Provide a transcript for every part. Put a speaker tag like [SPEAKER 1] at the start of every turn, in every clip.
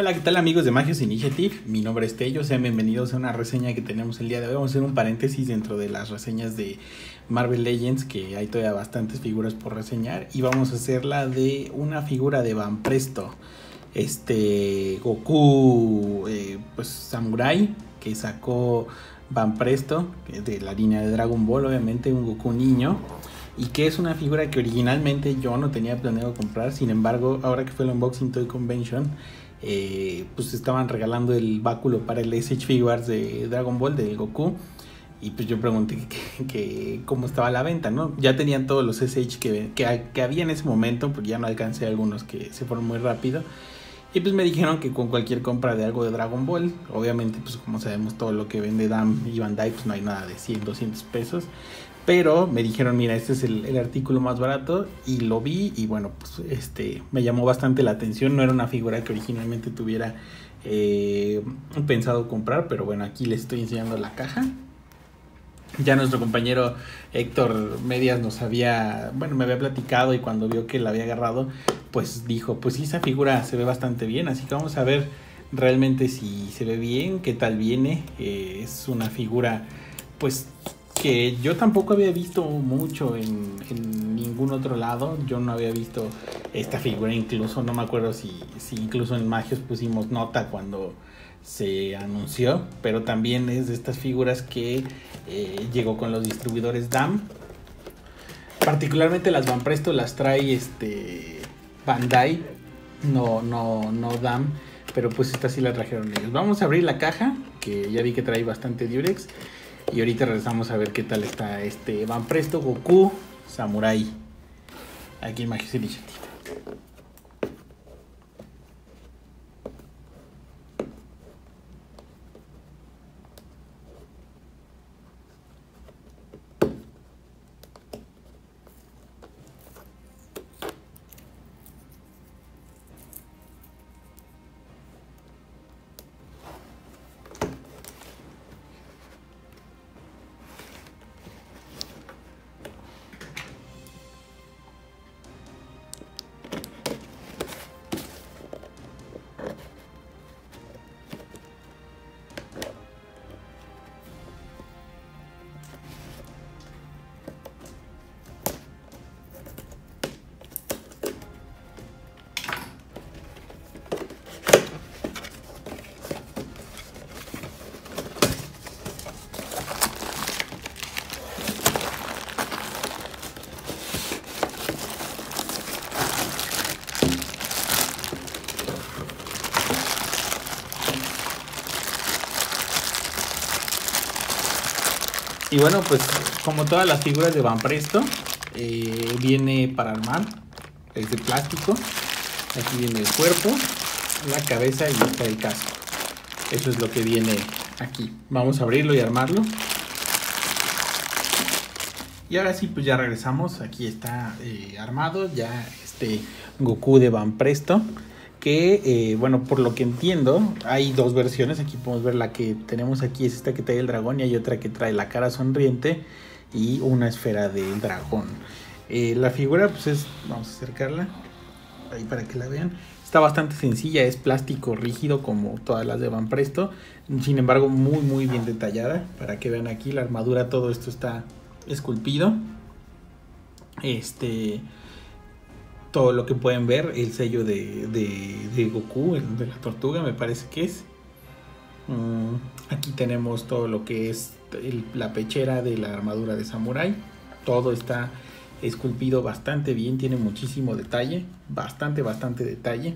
[SPEAKER 1] Hola, ¿qué tal amigos de Magios Initiative? Mi nombre es Tello, sean bienvenidos a una reseña que tenemos el día de hoy. Vamos a hacer un paréntesis dentro de las reseñas de Marvel Legends, que hay todavía bastantes figuras por reseñar. Y vamos a hacer la de una figura de Van Presto, este Goku, eh, pues Samurai, que sacó Van Presto, de la línea de Dragon Ball, obviamente un Goku niño y que es una figura que originalmente yo no tenía planeado comprar, sin embargo, ahora que fue el Unboxing Toy Convention, eh, pues estaban regalando el báculo para el SH Figures de Dragon Ball, de Goku, y pues yo pregunté que, cómo estaba la venta, ¿no? Ya tenían todos los SH que, que, que había en ese momento, porque ya no alcancé algunos que se fueron muy rápido. Y pues me dijeron que con cualquier compra de algo de Dragon Ball, obviamente pues como sabemos todo lo que vende DAM y Bandai, pues no hay nada de 100, 200 pesos. Pero me dijeron, mira, este es el, artículo más barato y lo vi y bueno, pues este me llamó bastante la atención. No era una figura que originalmente tuviera eh, pensado comprar, pero bueno, aquí les estoy enseñando la caja. Ya nuestro compañero Héctor Medias nos había, bueno, me había platicado y cuando vio que la había agarrado, pues dijo, pues sí, esa figura se ve bastante bien, así que vamos a ver realmente si se ve bien, qué tal viene. Eh, es una figura, pues que yo tampoco había visto mucho en, ningún otro lado. Yo no había visto esta figura, incluso no me acuerdo si, si incluso en Magios pusimos nota cuando se anunció, pero también es de estas figuras que eh, llegó con los distribuidores DAM. Particularmente las Van Presto las trae este Bandai, no, no, no DAM, pero pues esta sí la trajeron ellos. Vamos a abrir la caja, que ya vi que trae bastante Durex. Y ahorita regresamos a ver qué tal está este Van Presto Goku Samurai. Aquí en Magic Initiative. Y bueno, pues como todas las figuras de Van Presto, eh, viene para armar. Es de plástico. Aquí viene el cuerpo, la cabeza y está el casco. Eso es lo que viene aquí. Vamos a abrirlo y armarlo. Y ahora sí, pues ya regresamos. Aquí está eh, armado ya este Goku de Van Presto que, eh, bueno, por lo que entiendo, hay dos versiones. Aquí podemos ver la que tenemos aquí, es esta que trae el dragón y hay otra que trae la cara sonriente y una esfera del dragón. Eh, la figura, pues es, vamos a acercarla ahí para que la vean. Está bastante sencilla, es plástico rígido como todas las de Van Presto. Sin embargo, muy, muy bien detallada. Para que vean aquí la armadura, todo esto está esculpido. Este todo lo que pueden ver, el sello de, de, Goku, el de la tortuga me parece que es. Mm, aquí tenemos todo lo que es la pechera de la armadura de samurai. Todo está esculpido bastante bien, tiene muchísimo detalle, bastante, bastante detalle.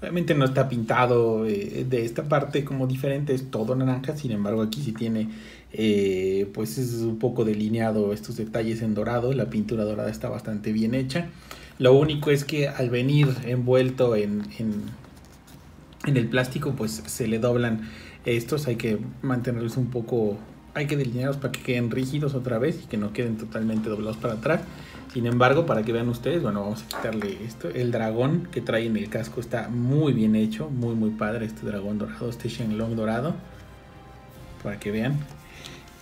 [SPEAKER 1] Obviamente no está pintado eh, de esta parte como diferente, es todo naranja, sin embargo aquí sí tiene eh, pues es un poco delineado estos detalles en dorado, la pintura dorada está bastante bien hecha. Lo único es que al venir envuelto en, en, el plástico, pues se le doblan estos. Hay que mantenerlos un poco, hay que delinearlos para que queden rígidos otra vez y que no queden totalmente doblados para atrás. Sin embargo, para que vean ustedes, bueno, vamos a quitarle esto. El dragón que trae en el casco está muy bien hecho, muy muy padre este dragón dorado, este Shenlong dorado. Para que vean,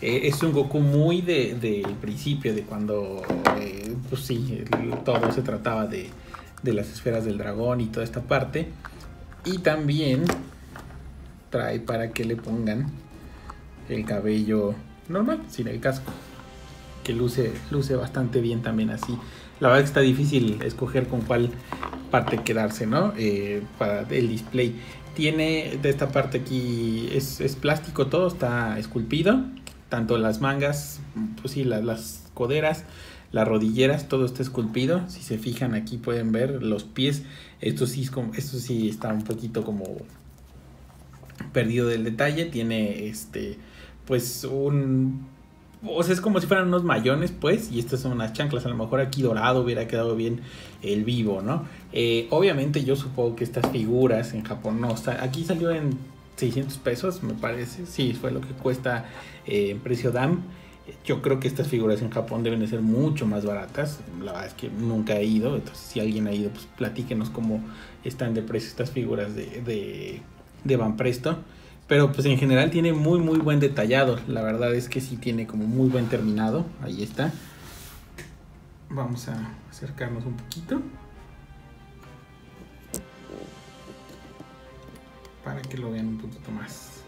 [SPEAKER 1] eh, es un Goku muy del de, principio, de cuando, eh, pues sí, todo se trataba de, las esferas del dragón y toda esta parte. Y también trae para que le pongan el cabello normal, sin el casco. Que luce, luce bastante bien también así. La verdad que está difícil escoger con cuál parte quedarse, ¿no? Eh, para el display. Tiene de esta parte aquí, es, plástico todo, está esculpido. Tanto las mangas, pues sí, las, las coderas, las rodilleras, todo está esculpido. Si se fijan aquí pueden ver los pies. Esto sí, sí está un poquito como perdido del detalle. Tiene este, pues un o sea, es como si fueran unos mayones, pues, y estas son unas chanclas. A lo mejor aquí dorado hubiera quedado bien el vivo, ¿no? Eh, obviamente yo supongo que estas figuras en Japón no, está, aquí salió en 600 pesos, me parece. Sí, fue lo que cuesta eh, en precio DAM. Yo creo que estas figuras en Japón deben de ser mucho más baratas. La verdad es que nunca he ido. Entonces, si alguien ha ido, pues platíquenos cómo están de precio estas figuras de, de, Van Presto. Pero pues en general tiene muy muy buen detallado. La verdad es que sí tiene como muy buen terminado. Ahí está. Vamos a acercarnos un poquito. Para que lo vean un poquito más.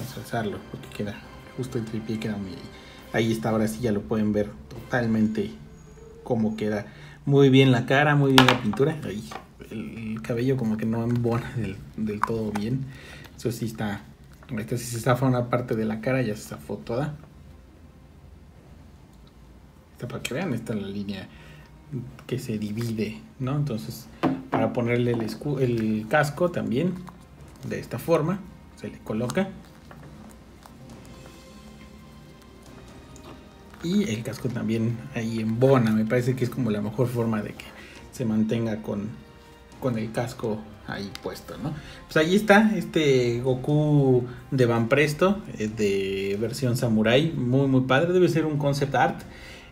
[SPEAKER 1] Vamos a alzarlo porque queda justo entre el pie queda muy ahí. Ahí está, ahora sí ya lo pueden ver totalmente cómo queda. Muy bien la cara, muy bien la pintura. Ahí el cabello como que no embona del, del todo bien. Eso sí está. Esta si se zafa una parte de la cara, ya se zafó toda. Esta para que vean, esta es la línea que se divide, ¿no? Entonces, para ponerle el, el casco también, de esta forma, se le coloca. Y el casco también ahí embona, me parece que es como la mejor forma de que se mantenga con, con el casco ahí puesto, ¿no? Pues ahí está este Goku de Van Presto, eh, de versión samurai, muy muy padre, debe ser un concept art.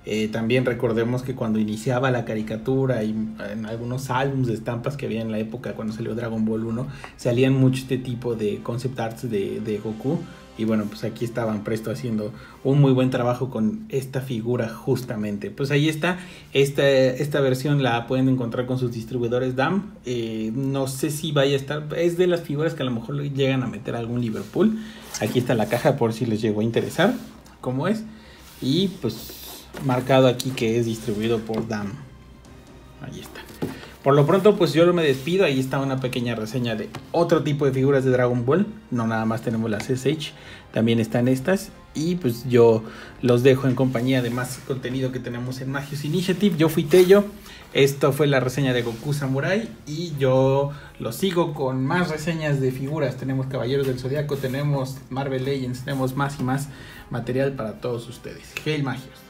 [SPEAKER 1] Eh, también recordemos que cuando iniciaba la caricatura y en algunos álbumes de estampas que había en la época cuando salió Dragon Ball 1, salían mucho este tipo de concept arts de, de Goku y bueno, pues aquí estaban presto haciendo un muy buen trabajo con esta figura justamente. Pues ahí está. Esta, esta versión la pueden encontrar con sus distribuidores DAM. Eh, no sé si vaya a estar. Es de las figuras que a lo mejor llegan a meter algún Liverpool. Aquí está la caja por si les llegó a interesar. Cómo es. Y pues marcado aquí que es distribuido por DAM. Ahí está. Por lo pronto, pues yo me despido. Ahí está una pequeña reseña de otro tipo de figuras de Dragon Ball. No nada más tenemos las SH, también están estas. Y pues yo los dejo en compañía de más contenido que tenemos en Magios Initiative. Yo fui Tello. Esto fue la reseña de Goku Samurai. Y yo lo sigo con más reseñas de figuras. Tenemos Caballeros del Zodiaco, tenemos Marvel Legends, tenemos más y más material para todos ustedes. Hail Magios.